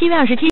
七月二十七。